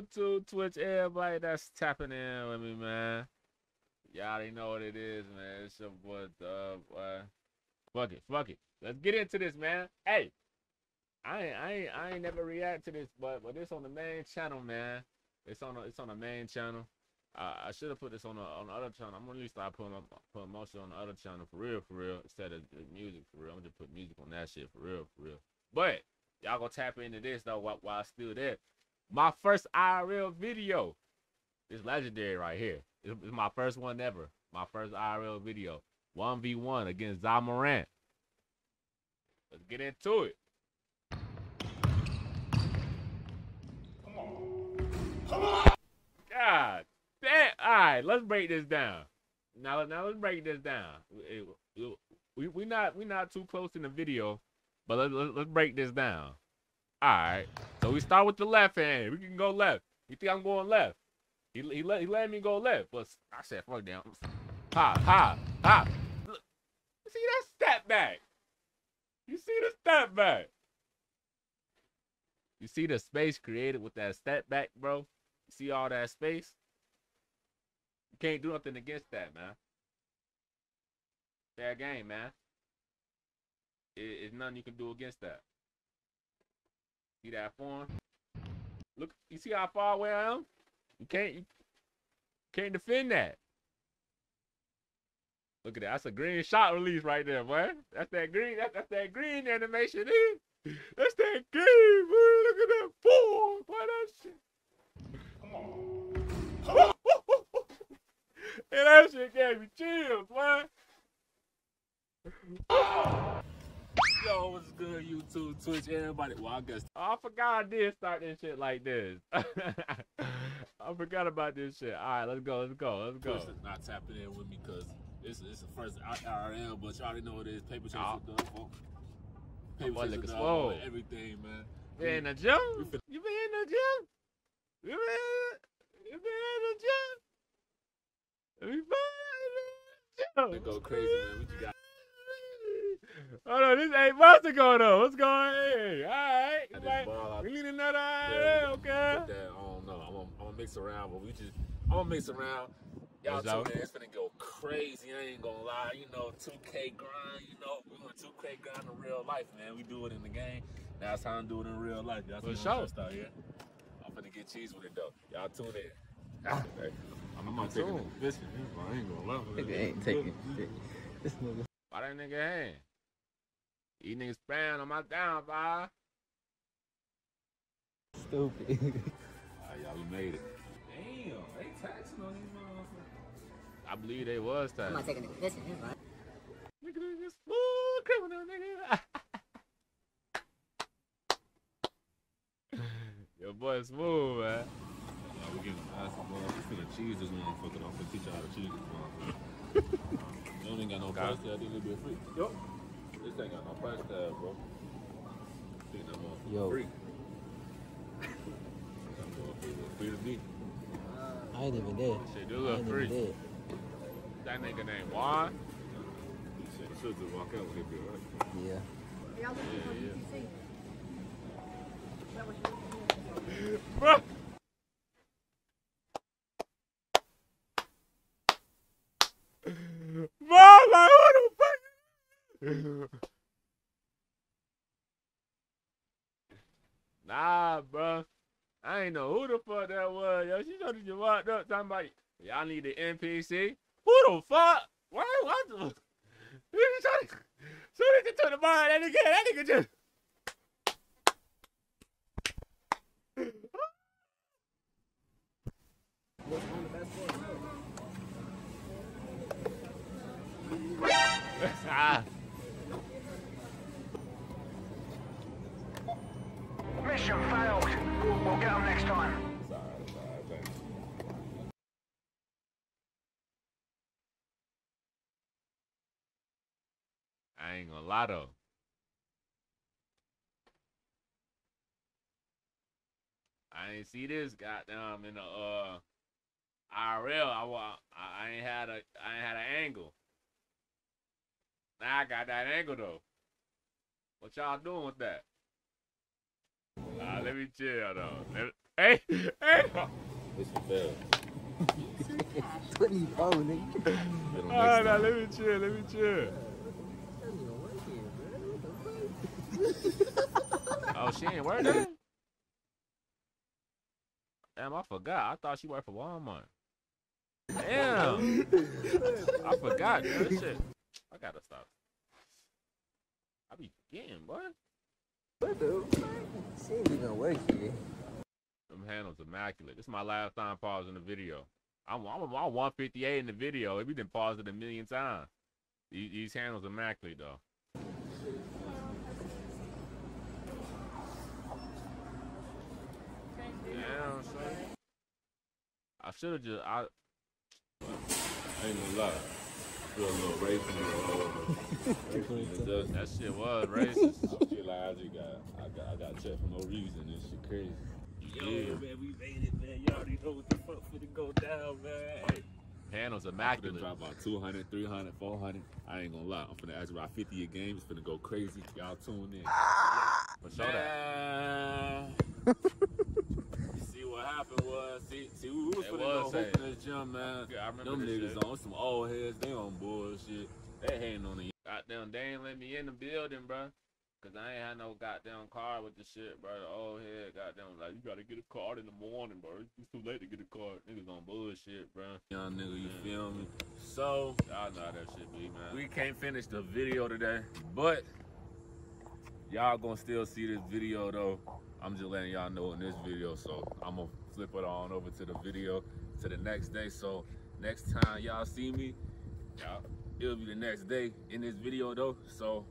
YouTube, Twitch, everybody that's tapping in with me, man. Y'all already know what it is, man. It's your boy, Dove. Boy. Fuck it, fuck it. Let's get into this, man. Hey, I ain't, I ain't, I ain't never react to this, but but it's on the main channel, man. It's on, the, it's on the main channel. Uh, I should have put this on the on the other channel. I'm gonna really start putting up, putting more shit on the other channel for real, for real, instead of music for real. I'm gonna put music on that shit for real, for real. But y'all gonna tap into this though while, while still there. My first IRL video is legendary right here. It's, it's my first one ever. My first IRL video. 1v1 against Ja Morant. Let's get into it. Come on. Come on. God damn. All right, let's break this down. Now, now let's break this down. We, we, not we not too close in the video, but let's, let's, let's break this down. All right. So we start with the left hand. We can go left. You think I'm going left? He, he let he let me go left, but I said fuck down. Ha ha ha. Look, you see that step back? You see the step back? You see the space created with that step back, bro? You see all that space? You can't do nothing against that, man. Fair game, man. It, it's nothing you can do against that. See that form? Look, you see how far away I am? You can't, you can't defend that. Look at that. That's a green shot release right there, boy. That's that green. That's, that's that green animation, eh? That's that green, boy. Look at that form. Boy, that shit. Come on. Come on. and that shit gave me chills, boy. Yo, what's good, YouTube, Twitch, everybody? Well, I guess oh, I forgot I did start this shit like this. I forgot about this shit. All right, let's go, let's go, let's go. Twitch is not tapping in with me because it's it's the first IRL, but y'all already know what it is. Paper chase Oh. is done, folks. Paper chase done, swole. everything, man. You been in the gym? You been in the gym? You been, you been in the gym? You been in the gym? go crazy, man. What you got? Hold on, this eight months ago though. What's going on? Hey, all right. I You just might- ball we need another there. IRL, okay? Put that, I don't know. I'm gonna, I'm gonna mix around, but we just, I'm gonna mix around. Y'all Is that- tune in. It's gonna go crazy. I ain't gonna lie. You know, 2K grind. You know, we want 2K grind in real life, man. We do it in the game. Now it's time to do it in real life. Y'all For see sure. what I'm start here. I'm gonna get cheese with it though. Y'all tune in. Ah. Hey, I'm gonna take it. Tune. I ain't gonna lie. Nigga ain't taking shit. This nigga. Why that nigga hand? These niggas spraying on my downfall. Stupid. Ah, y'all, we made it. Damn, they taxing on these motherfuckers. I believe they was I'm not taking it. Listen, here's mine. Nigga, this smooth criminal, nigga. Your boy smooth, man. Yeah, we getting basketball. We finna cheese this motherfucker. I'm finna teach y'all how to cheese this motherfucker. you ain't got no price tag. This little bit free. Yup. This ain't got no price tag, bro. Think that motherfucker Yo. free. That motherfucker free to me. I ain't even there. Shit, do look ain't free. even there. That nigga named Juan. He said, should just walk out with it, bill, right? Yeah. Y'all looking Yeah, UTC? Is that what you're looking for? Bruh. Bro, like, what the fuck? Nah, bro. I ain't know who the fuck that was. Yo, she just just walked up talking about, y'all need the NPC. Who the fuck? Why? What the? Soon as he took the bar, that nigga, that nigga just. ah. Mission failed. We'll get them next time. I ain't gonna lie though. I ain't see this goddamn in the uh IRL. I I I ain't had a I ain't had an angle. Now I got that angle though. What y'all doing with that? Nah, let me chill though. Let- hey, hey, It's for fail. 24, nigga. Get 'em All next right, let me chill. Let me chill. Oh, she ain't working. Damn, I forgot. I thought she worked for Walmart. Damn, I forgot. man. Shit. I gotta stop. I be forgetting, boy. What the fuck? She ain't even work here. Them handles immaculate. This is my last time pausing the video. I'm I'm, I'm 158 in the video. We done paused it a million times. These, these handles immaculate though. Damn, son. I should have just I I ain't gonna lie. Feel a little racist in the just- that shit was racist. I feel like I just got, I got, I got checked for no reason. This shit crazy. Yeah. man, we made it, man. You already know what the fuck finna go down, man. Hey, Handles I'm immaculate. drop about 200, 300, 400. I ain't gonna lie. I'm finna ask about 50 a game. It's finna go crazy. Y'all tune in. For sure that. See was, see, see, we was It go saying. hoop in this gym, man. Yeah, I remember Them niggas shit. on some old heads. They on bullshit. They hating on the Goddamn, they ain't let me in the building, bro. Cause I ain't had no goddamn card with the shit, bro. The old head, goddamn, like you gotta get a card in the morning, bro. It's too late to get a card. Niggas on bullshit, bro. young nigga. You feel me? So Y'all know how that shit be, man. we can't finish the video today, but y'all gonna still see this video though. I'm just letting y'all know in this video, so I'm gonna flip it on over to the video to the next day. So next time y'all see me, y'all, it'll be the next day in this video though. So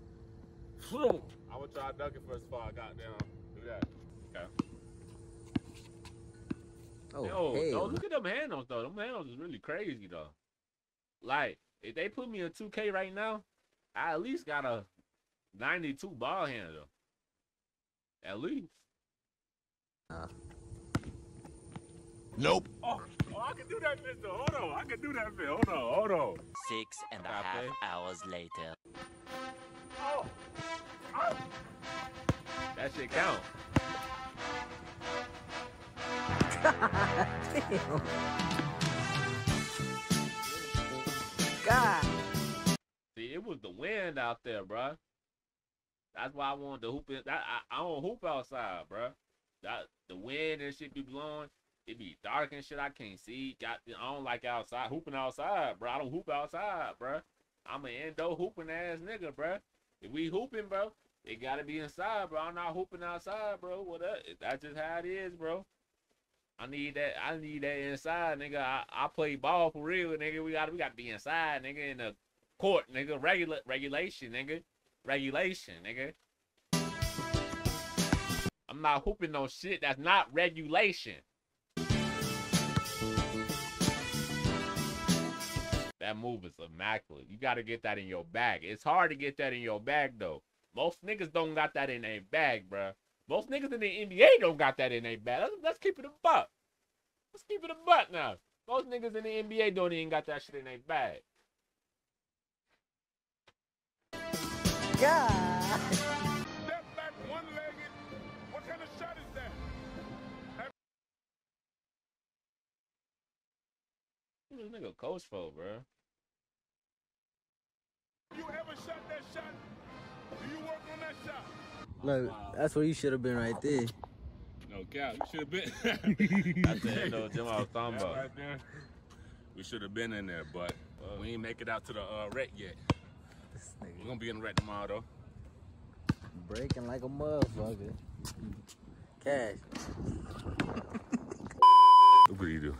I would try ducking first of all. Goddamn, do that. Okay. Oh, Yo, yo, look at them handles though. Them handles is really crazy though. Like, if they put me in 2K right now, I at least got a 92 ball handle. At least. Nope. Oh, oh, I can do that, Mister. Hold on, I can do that, man. Hold on, hold on. Six and a Copy. half hours later. Oh. Oh. That shit count. Damn. God. See, it was the wind out there, bruh. That's why I wanted to hoop in. That, I, I don't hoop outside, bruh. That the wind and shit be blowing. It be dark and shit. I can't see. Got I don't like outside hooping outside, bro. I don't hoop outside, bro. I'm an indoor hooping ass nigga, bro. If we hooping, bro, it gotta be inside, bro. I'm not hooping outside, bro. What up? That's just how it is, bro. I need that. I need that inside, nigga. I, I play ball for real, nigga. We gotta we gotta be inside, nigga. In the court, nigga. Regula- regulation, nigga. Regulation, nigga. I'm not hooping no shit that's not regulation. That move is immaculate. You gotta get that in your bag. It's hard to get that in your bag though. Most niggas don't got that in their bag, bruh. Most niggas in the NBA don't got that in their bag. Let's, let's keep it a buck. Let's keep it a buck now. Most niggas in the NBA don't even got that shit in their bag. God. Step back one-legged. What kind of shot is that? Who this nigga coach for, bruh? You ever shot that shot? Do you work on that shot? Look, that's where you should have been right there. no cap. you should have been. That's the end of Jim I was talking That about. right there. We should have been in there, but we ain't make it out to the uh, rec yet. We're gonna be in the rec tomorrow though. breaking like a motherfucker. Cash. Look what you do.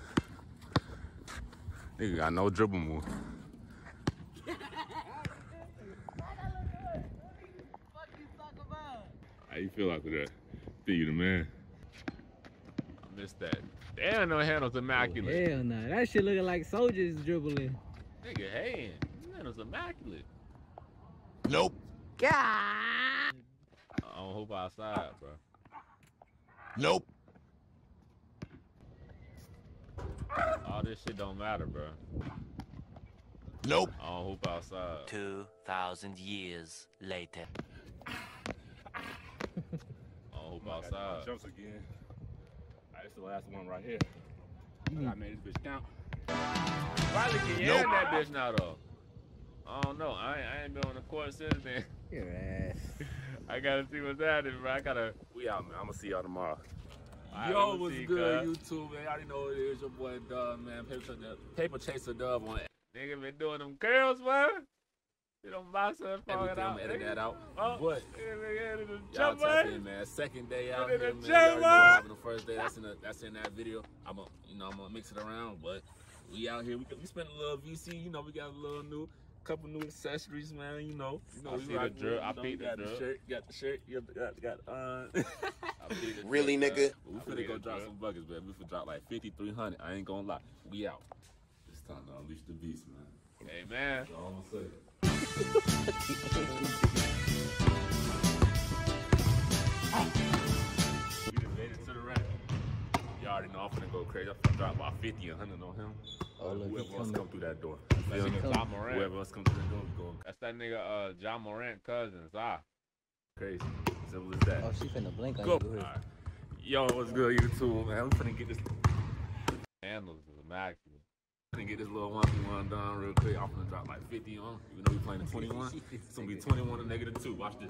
Nigga got no dribble move. You feel after that? Think you the man? I missed that. Damn, no handles oh, immaculate. Hell no. That shit looking like soldiers dribbling. Nigga, hey, handles immaculate. Nope. God. I don't hoop outside, bro. Nope. All this shit don't matter, bro. Nope. I don't hoop outside. Two thousand years later. I don't outside. Jumps again. That's the last one right here. Mm-hmm. I made this bitch count. Probably can you in that bitch now though. I don't know. I ain't, I ain't been on the court since then. Your ass. I gotta see what's happening, bro. I gotta. We out, man. I'm gonna see y'all tomorrow. Alright, Yo, let me what's see, good, cuz. YouTube, man? Y'all already know what it is. Your boy Dove, man. Paper, Chaser- Paper Chaser Dove on Nigga been doing them curls, man. You don't myself falling everything. I'm out. gonna edit that out. Oh, But y'all jump, tap man. in, man. Second day out here, man. the Y'all already know what happened the first day. That's in the, that's in that video. I'm gonna, you know, I'm gonna mix it around. But we out here. We, we spent a little VC. You know, we got a little new. Couple new accessories, man. You know, you know I we see the rock drill. I you know, peeped the got drill. shirt, got the shirt, you got, got, got uh. I see the Really, drill, nigga? cuz. We I finna see go drop drill. some buckets, man. We finna drop like 5,300. I ain't gonna lie. We out. It's time to unleash the beast, man. Hey, man. That's all I'm gonna say. We just made it to the rack. Y'all already know I'm finna go crazy. I'm finna drop about 50 and 100 on him. Oh, look, he Whoever else coming. come through that door. That Feel me? nigga Ja Morant. Whoever else come through that door, we going That's that nigga, uh, Ja Morant cousins. Ah. crazy. Simple as that. Oh, she finna blink on Go. you. Go ahead. Alright. Yo, what's good, YouTube, man? We finna get this, Handles is immaculate. Finna get this little one through one done real quick. I'm gonna drop like 50 on. Even though we playing the 21, it's gonna be 21 to negative two. Watch this.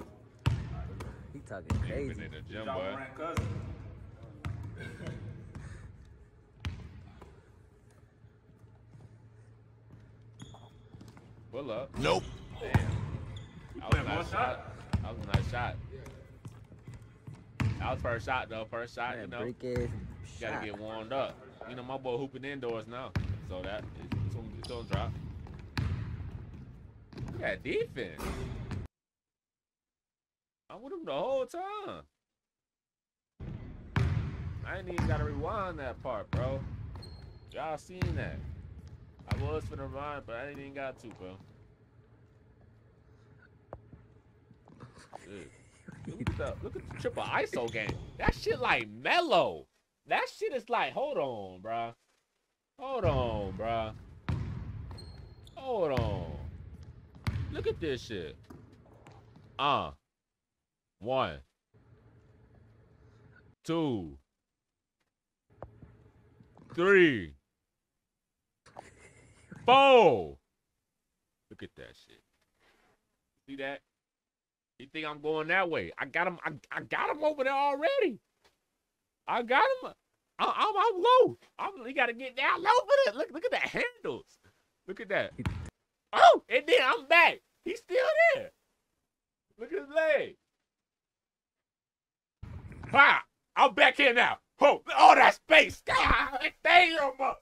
He talking Nigga crazy. been in the gym, John boy. Morant. Pull up. Nope. Damn. That was a nice shot. That was a nice shot. That was first shot though. First shot, you know. break Gotta shot. get warmed up. You know, my boy hooping indoors now. So that it's it's gonna drop. Look at defense. I'm with him the whole time. I ain't even gotta rewind that part, bro. Y'all seen that. I was finna rewind, but I ain't even got to, bro. Look at the look at the triple ISO game. That shit like mellow. That shit is like, hold on, bruh. Hold on, bruh. Hold on. Look at this shit. Uh. One. Two. Three. Four. Look at that shit. See that? You think I'm going that way? I got him. I, I got him over there already. I got him. I, I'm, I'm low. I'm, he got to get down low for that. Look, look at that handles. Look at that. Oh, and then I'm back. He's still there. Look at his leg. Ha! I'm back here now. Oh, all that space. Damn. uh,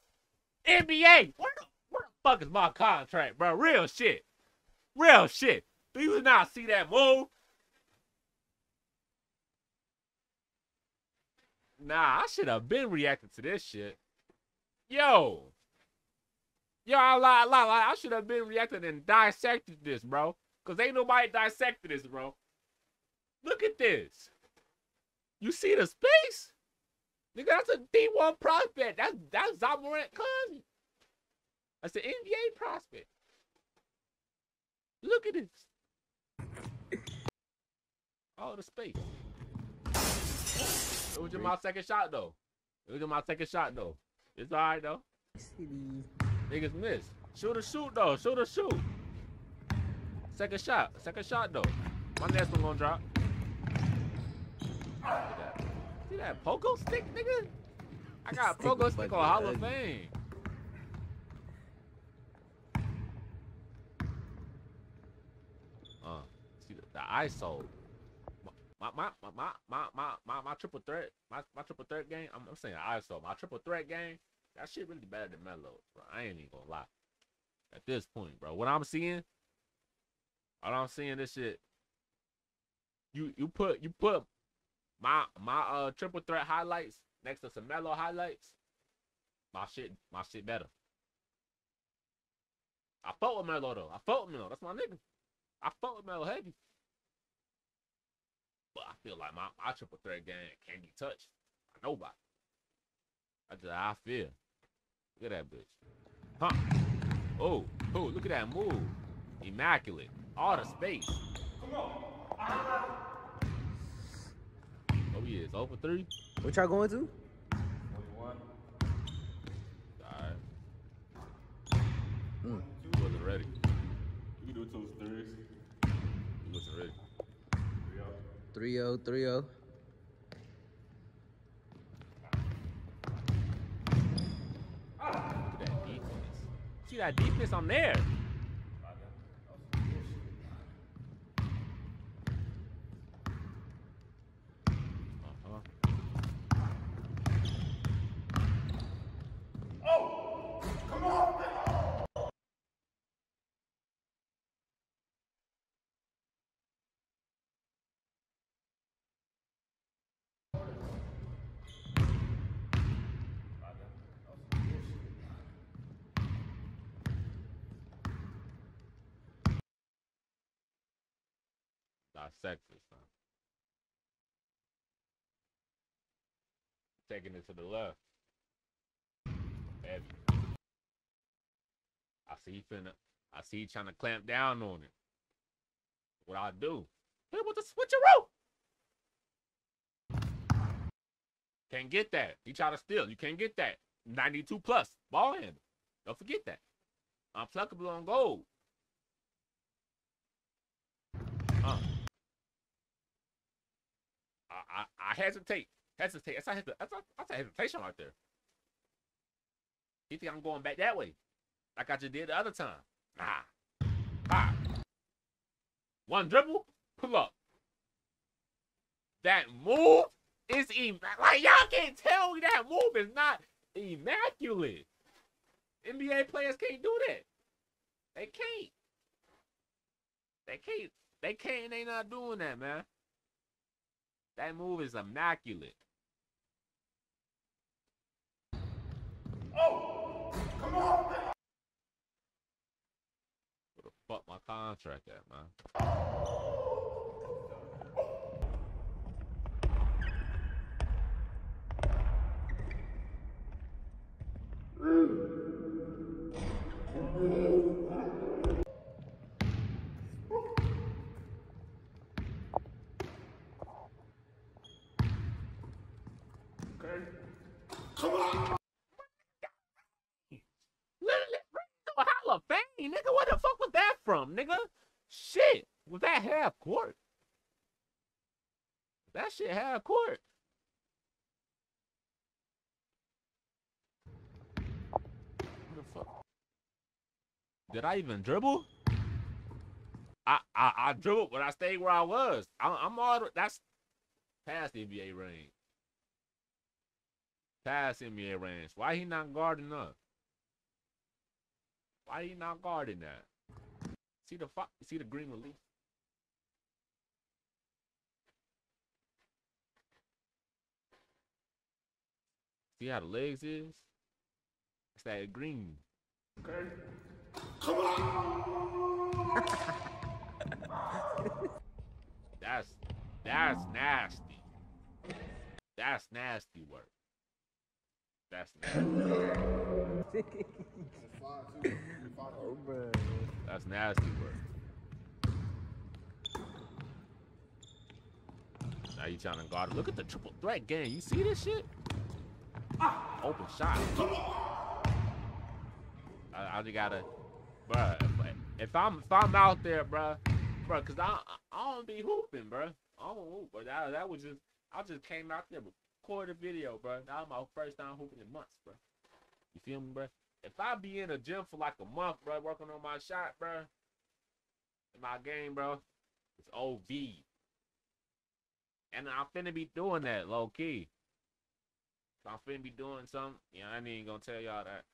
NBA. Where the, where the fuck is my contract, bro? Real shit. Real shit. Do you not see that move? Nah, I should have been reacting to this shit. Yo. Yo, I lie, I lie, lie. I should have been reacting and dissected this, bro. Cause ain't nobody dissected this, bro. Look at this. You see the space? Nigga, that's a D1 prospect. That's that's Ja Morant cousin. That's an NBA prospect. Look at this. All the space. It was just my second shot though. It was just my second shot though. It's alright though. City. Niggas miss. Shoot a shoot though. Shoot a shoot. Second shot. Second shot though. My next one gonna drop. That. See that pogo stick, nigga? I got a Stick pogo stick on Hall of. Fame. Uh, see the, the ISO. My my my my my my my, triple threat, my, my triple threat game. I'm, I'm saying. My triple threat game. That shit really better than Melo, bro. I ain't even gonna lie. At this point, bro, what I'm seeing, what I'm seeing, this shit. You you put you put my my uh triple threat highlights next to some Melo highlights. My shit, my shit better. I fought with Melo though. I fought with Melo. That's my nigga. I fought with Melo heavy but I feel like my, my triple threat game can't be touched by nobody. I just I feel. Look at that bitch. Huh. Oh, oh, look at that move. Immaculate. All the space. Come on. Oh yeah, it's over three. What y'all going to? Forty-one. Alright. Mm. You wasn't ready. You can do it to it's threes. He wasn't ready. 3030. Ah. See that defense on there. Sexist, huh? Taking it to the left. Heavy. I see he finna. I see he trying to clamp down on it. What I do? Hit with the switcheroo. Can't get that. He try to steal. You can't get that. 92 plus. Ball handle. Don't forget that. Unpluckable on gold. I, I, hesitate. Hesitate. That's not, hesi- that's, not, that's a hesitation right there. You think I'm going back that way? Like I just did the other time? Nah. Ah. One dribble, pull up. That move is im- like y'all can't tell me that move is not immaculate. NBA players can't do that. They can't. They can't. They can't. They not doing that, man. That move is immaculate. Oh, Where the fuck my contract at, man? Literally, to a Hall of Fame, nigga. Where the fuck was that from, nigga? Shit, was that half court? That shit half court. What the fuck? Did I even dribble? I I, I dribbled, but I stayed where I was. I, I'm all that's past NBA range. Past NBA range. Why he not guarding up? Why he not guarding that? See the fuck? See the green relief? See how the legs is? It's that green. Okay. Come on. that's that's nasty. That's nasty work. That's nasty. Oh, bro. That's nasty work. Now you trying to guard. Look at the triple threat game. You see this shit? Open shot. I, I just gotta, bruh. If, I'm if I'm out there, bruh, bruh, cause I I don't be hooping, bruh. I don't hoop, but that that was just I just came out there recorded a video, bruh. That was my first time hooping in months, bro. You feel me, bro? If I be in a gym for like a month, bro, working on my shot, bro, in my game, bro, it's OV. And I'm finna be doing that low key. I'm finna be doing something. Yeah, I ain't gonna tell y'all that.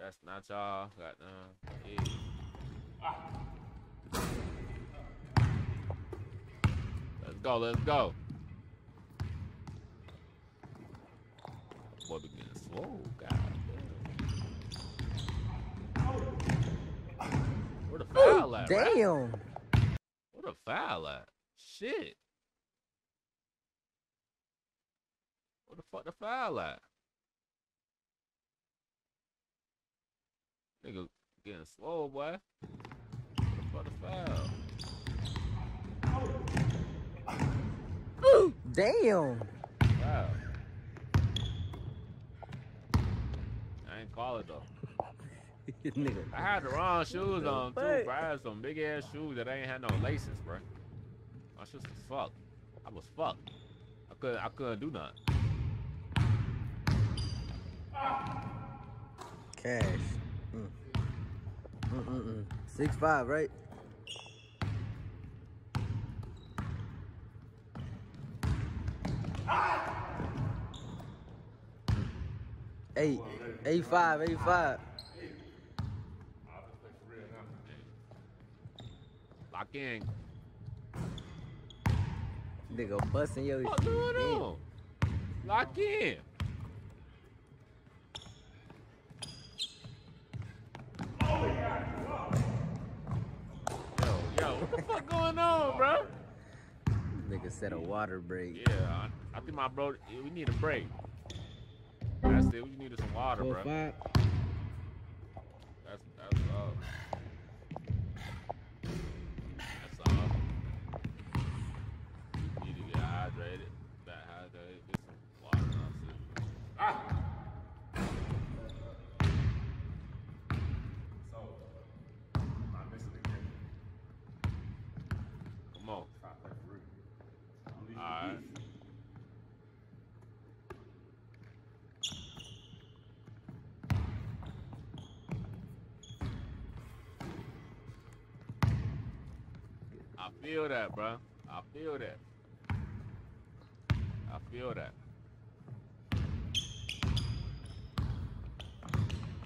That's not y'all. Got. Let's go. Let's go. Boy, be getting slow. God damn. Where the oh, foul at? right? Where the foul at? Shit. Where the fuck the foul at? Nigga getting slow, boy. Where the fuck the foul? Damn. Wow. I ain't call it though. Nigga. I had the wrong shoes on too, fuck? bro. I had some big ass shoes that ain't had no laces, bro. My shoes was fuck. I was fucked. I couldn't I couldn't do nothing. Cash. Mm. Mm-mm-mm. Six five, right? Eight, eight five, eight five. Lock in. Nigga busting your What's going on? Lock in. Yo, yo, what the fuck going on, bro? Nigga said a water break. Yeah, I, I think my bro, we need a break. That's it. We needed some water, Four bro. five. That's that's all. That's all. You need to get hydrated. That hydrated. Get some water in. Ah! So, I miss it again. Come on. Top like for real. I'm leaving All right. Feel that, bro. I feel that. I feel that.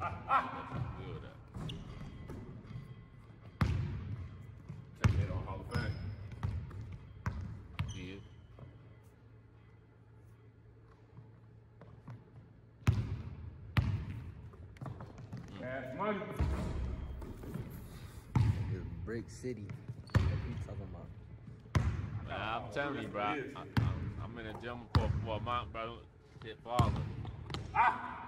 I feel that. Take that on Hall of Fame. See? Cash money. Brick City. What you talking about? Nah, I'm telling you, bro. I, I'm in a gym for, for a month, bro. Shit falling. Ah!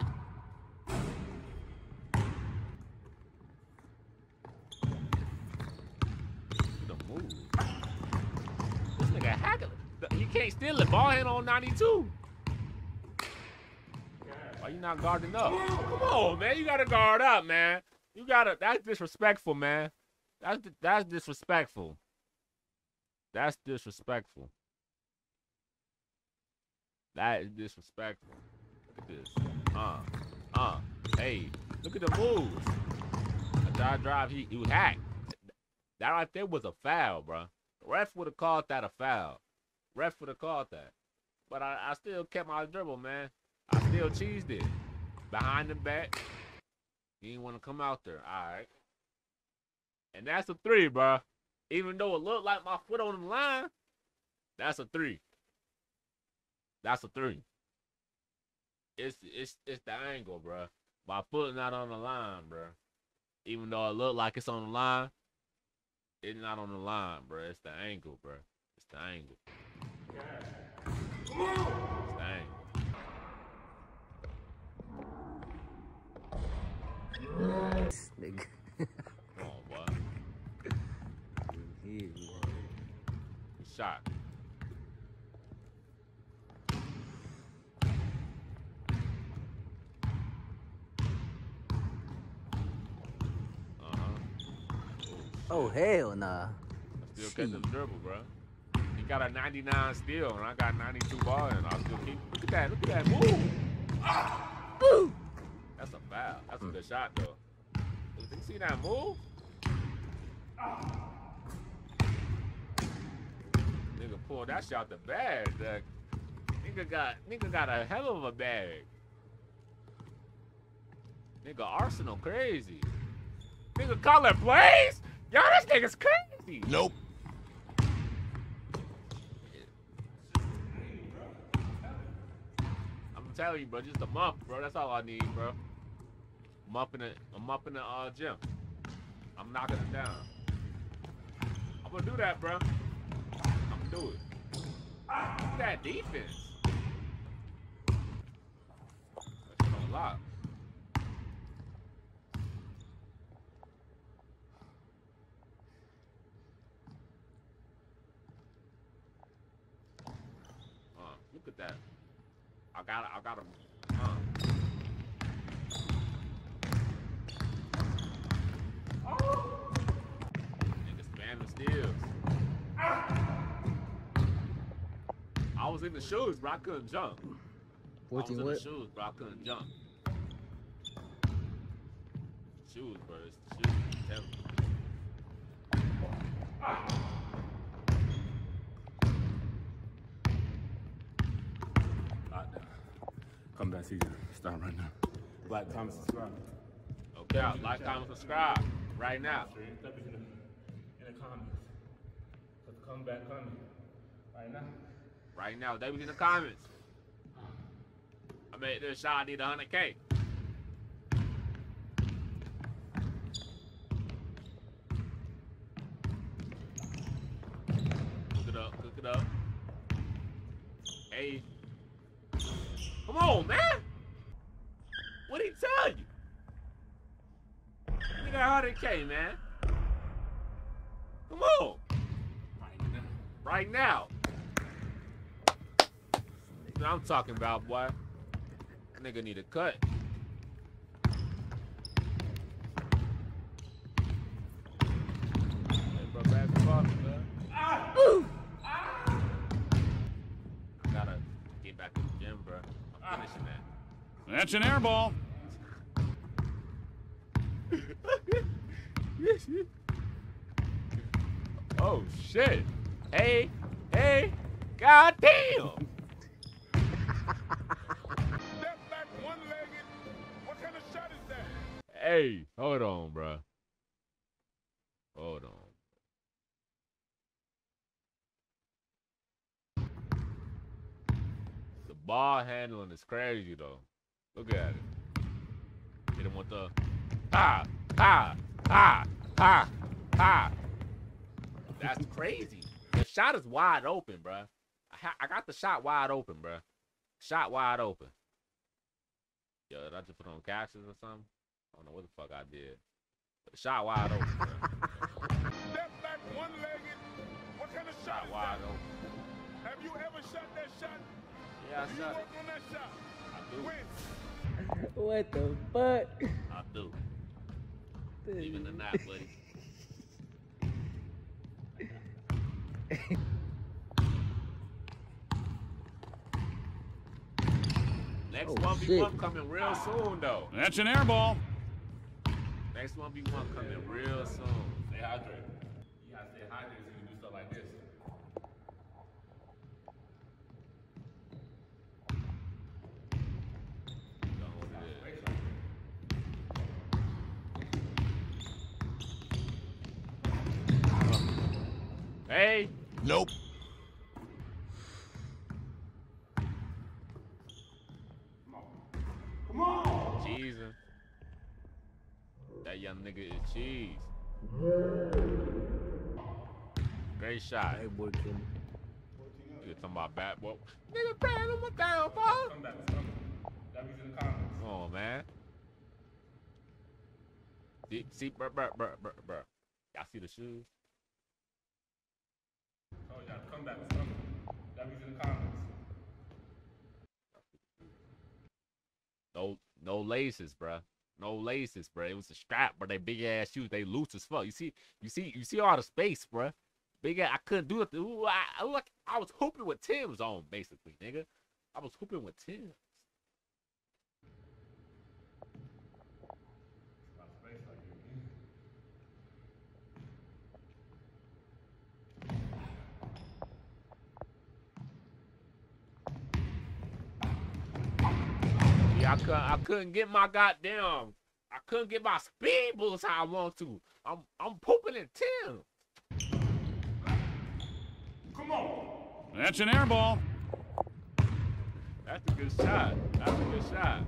The move. This nigga hacking. He can't steal it. Ball hand on 92. Why you not guarding up? Come on, man. You gotta guard up, man. You gotta. That's disrespectful, man. That's that's disrespectful. That's disrespectful. That is disrespectful. Look at this. Uh, uh. Hey, look at the moves. A drive drive, he, he was hacked. That right there was a foul, bro. Ref would have called that a foul. Ref would have called that. But I, I still kept my dribble, man. I still cheesed it. Behind the back. He didn't want to come out there. All right. And that's a three, bro. Even though it looked like my foot on the line, that's a three. That's a three. It's it's it's the angle, bro. My foot not on the line, bro. Even though it looked like it's on the line, it's not on the line, bro. It's the angle, bro. It's the angle. It's the angle. Nigga. Come on, boy. Here, Shot. Uh-huh. Oh hell nah. I still catch the dribble, bro. He got a 99 steal, and I got 92 ball, and I still keep. Look at that! Look at that move! Woo! That's a foul. That's a good shot, though. You see that move? Nigga pulled that shot the bag. Nigga got nigga got a hell of a bag. Nigga Arsenal crazy. Nigga color plays? Y'all this nigga's crazy. Nope. I'm telling you, bro, just a month, bro. That's all I need, bro. I'm up in the, I'm up in the uh, gym. I'm knocking it down. I'm gonna do that, bro. Do it. Look at that defense. That's a lot. Uh, look at that. I got I got him. Uh. Nigga spamming steals. Was in the shoes, bro. I couldn't jump. I was 14 in what? the shoes, bro. I couldn't jump. Shoes, bro. It's the shoes. Tell me. Come back, CJ. Stop right now. Black Thomas, subscribe. Okay, like, comment, subscribe right now. Step in the, in the comments. Put the comeback coming. Right now. Right now, they was in the comments. I made this shot. I need 100k. Cook it up. Cook it up. Hey. Come on, man. What he tell you? We got 100k, man. Come on. Right now. What I'm talking about, boy. Nigga need a cut. Hey, bro, back the ball, man. I gotta get back to the gym, bro. I'm finishing that. That's an air ball. Oh shit! Hey, hey, goddamn! Step ball handling is crazy though. Look at it. Hit him with the ha ha ha ha ha. That's crazy. The shot is wide open, bro. I, I got the shot wide open, bro. Shot wide open. Yo, did I just put on captions or something? I don't know what the fuck I did. But the shot wide open, bro. Step back one-legged. What kind of shot Shot wide that? open. Have you ever shot that shot? Yeah, I shot it. on that shot? I do. What the fuck? I do. Even the night, buddy. Next Oh, 1v1 shit. coming real soon, though. That's an air ball. Next 1v1 coming real soon. Stay hydrated. You gotta stay hydrated so you can do stuff like this. You know what it is. Hey, Nope. cheesing. That young nigga is cheese. Great shot. Hey, boy, kill me. You talking about bat boy? Nigga paying on my downfall. Come back, come. W's in the comments. Come on, man. See, see, bruh, bruh, bruh, bruh, bruh. Y'all see the shoes? Oh, yeah, come back, come. W's in the comments. No, no laces, bruh. No laces, bruh. It was a strap, but they big ass shoes. They loose as fuck. You see, you see, you see all the space, bruh. Big ass. I couldn't do it. Ooh, I, I, look, I was hooping with Tim's on, basically, nigga. I was hooping with Tim's. I couldn't, I couldn't get my goddamn, I couldn't get my speed boost how I want to. I'm, I'm pooping in Tim. That's an air ball. That's a good shot. That's a good shot.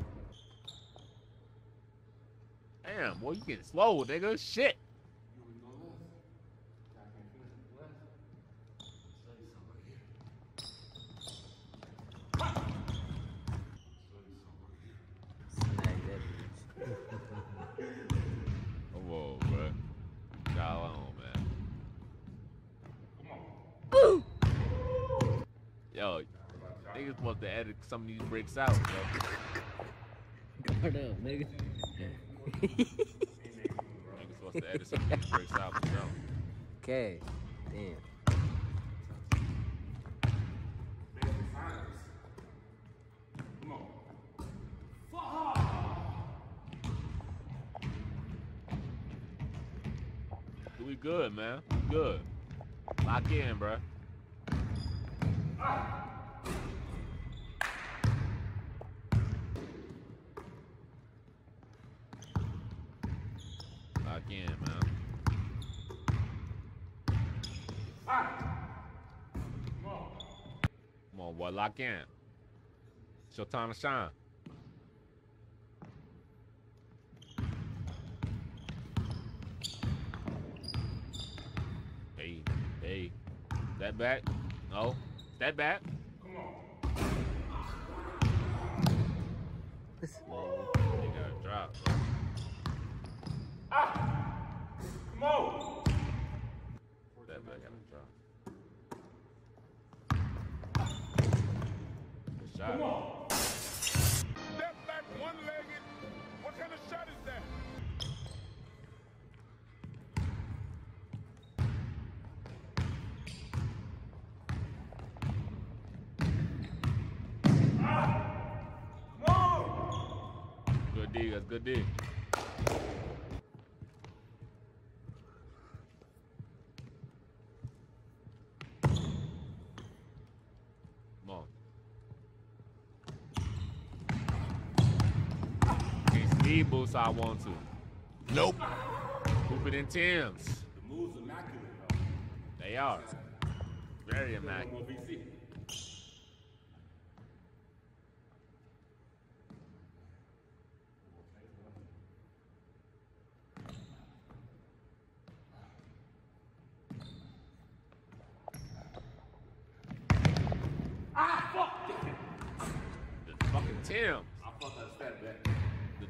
Damn, boy, you getting slow, nigga. Shit. yo, niggas supposed to edit some of these bricks out, bro. Up, nigga. niggas to edit some of these out, bro. Okay, damn. We good, man. We good. Lock in, bruh. On, boy, lock in. It's your time to shine. Hey, hey. That back? No. That back? Come on. Whoa. They got a drop. bro. That back got a drop. Shot. Step back one-legged. What kind of shot is that? Ah! Good D, that's good D. Come on. Can't speed boost I want to. Nope. Hoop it in Tim's. The moves immaculate. They are. Very immaculate. More VC. The fucking Tim's. I fucked that step back.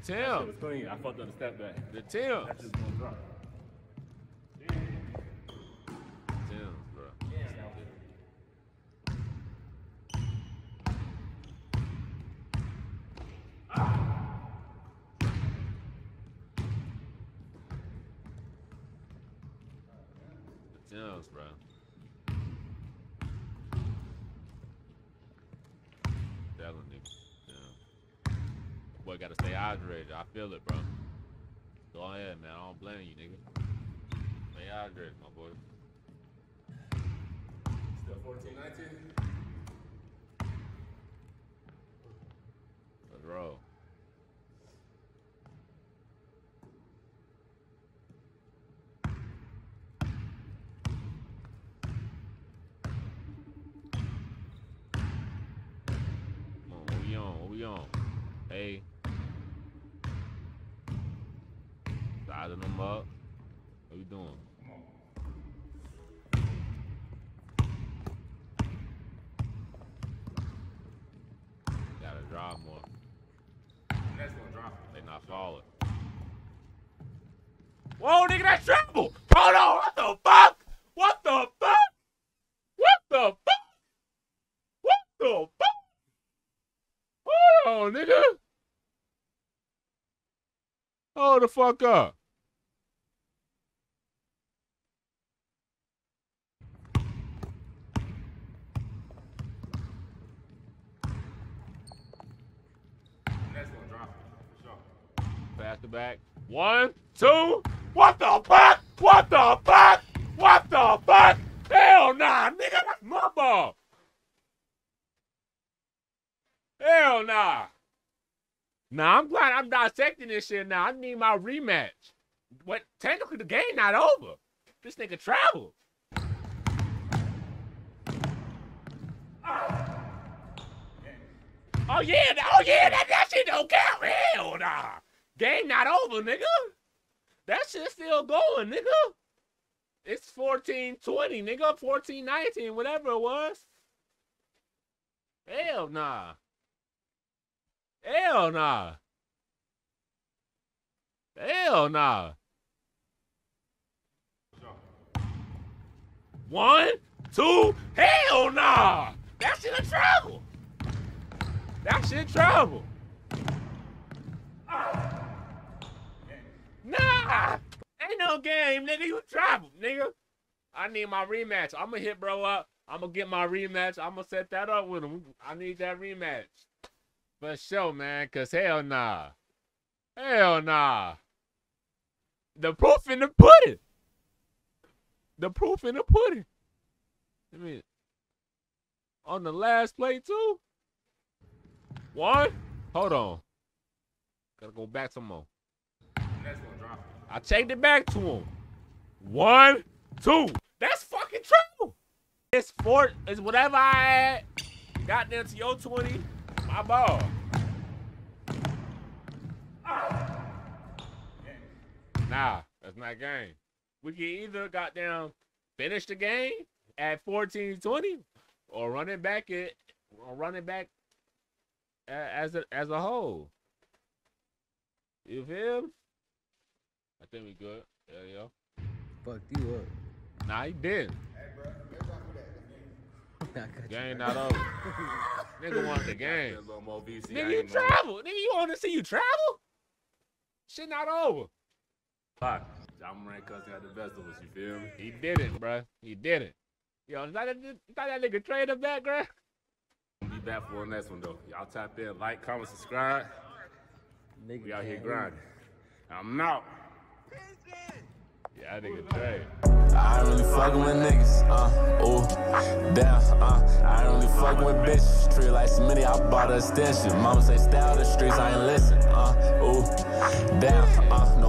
The It Tim's. was clean. I fucked up the step back. The. That's just gonna drop. Tim's, bro. The Tim's, bro. Telling nigga. Yeah. Boy, gotta stay hydrated. I feel it, bro. Go ahead, man. I don't blame you, nigga. i hydrated, my boy. Still 14, 19? Let's roll. Come on, what we on? What we on? Hey. Sizing them up. What we doing? Gotta drive more. Next one, drop. They not falling. Whoa, nigga, that's trouble! Hold on, what the fuck? What the fuck? What the fuck? What the fuck? Hold on, nigga. Hold the fuck up. Next one, drop. For sure. Back to back. One, two. What the fuck? What the fuck? What the fuck? Hell nah, nigga, that's my ball. Hell nah. Nah, I'm glad I'm dissecting this shit now. I need my rematch. What? Technically, the game not over. This nigga traveled. Oh yeah, oh yeah, that, that shit don't count. Hell nah. Game not over, nigga. That shit still going, nigga. It's 14 20, nigga. 14 19, whatever it was. Hell nah. Hell nah. Hell nah. One, two, hell nah. That shit a trouble. That shit trouble. Nah, ain't no game, nigga. You trouble, nigga. I need my rematch. I'm gonna hit bro up. I'm gonna get my rematch. I'm gonna set that up with him. I need that rematch. For sure, man. Cause hell nah. Hell nah. The proof in the pudding. the proof in the pudding. I mean, on the last play too. One. Hold on. Gotta go back some more. I checked it back to him. One, two. That's fucking true. It's four. It's whatever I had. Got down to your 20. My ball. Nah, that's not game. We can either got down finish the game at 14-20 or run it back it or run it back as a as a whole. You feel? I think we good. Yeah, yo. Fucked you up. Nah, he didn't. I got you. Game not over. Nigga want the game. A little more VC. I Nigga, you travel. Nigga, you want to see you travel? Shit not over. Fuck. Ja Morant Cuz got the best of us, you feel me? He didn't, bruh. He didn't. Yo, is that, is that, that nigga trade in the background? Be back for the next one though. Y'all tap in, like, comment, subscribe. Nigga We out here grinding. I'm out. Yeah, that nigga trade. I ain't really fucking with niggas, uh, ooh, damn, uh, I ain't really fucking with bitches. Treat like Smitty, I bought a extension. Mama say stay out the streets, I ain't listen, uh, ooh, damn, uh,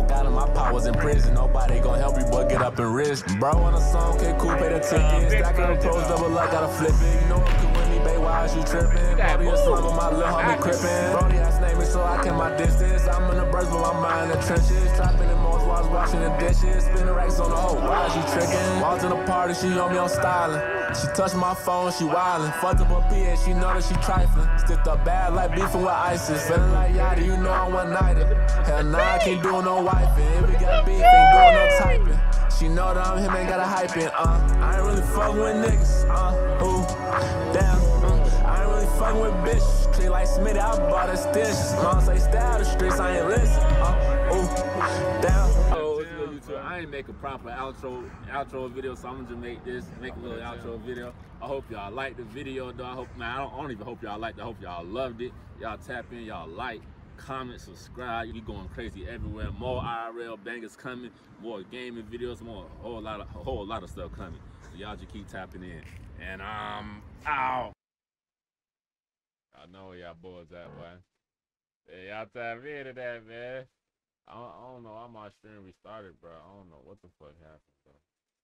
God in my powers in prison. Nobody gon' help you, but get up and risk. Bro, on a song, can't cool, pay the ticket. Stack up the pros, double luck, gotta flip it. You know I'm cool with me, babe, why is you tripping? Brody a slum on my little homie crippin'. Brody, I name it so I can my distance. I'm in the birds, but my mind in the trenches. Trapping in I was washing the dishes. Spin the racks on the hoe, why is you tricking? Walked in the party, she on me on styling. She touched my phone, she wildin'. Fucked up a PA, she know that she trifling. Sticked up bad like beefing with ISIS. Feeling like Yachty, you know I'm one nighted. Hell nah, I can't do no wiping. If we got beef, ain't doing no typing. She know that I'm him, ain't gotta hype it. Uh, I ain't really fucking with niggas. Uh, ooh, damn. Uh, I ain't really fucking with bitches. Treat like Smitty, I bought us dishes. Mom say stay out the streets, I ain't listen. Uh, ooh, damn. I ain't make a proper outro outro video, so I'm gonna just make this, make a little outro video. I hope y'all like the video, though. I hope, man, I don't, I don't even hope y'all liked it. I hope y'all loved it. Y'all tap in, y'all like, comment, subscribe. You going crazy everywhere. More IRL bangers coming, more gaming videos, more a whole lot of a whole lot of stuff coming. So y'all just keep tapping in. And um, ow. I know where y'all boys at, boy. Hey, y'all tap into that, man. I don't, I don't know how my stream restarted, bro. I don't know what the fuck happened.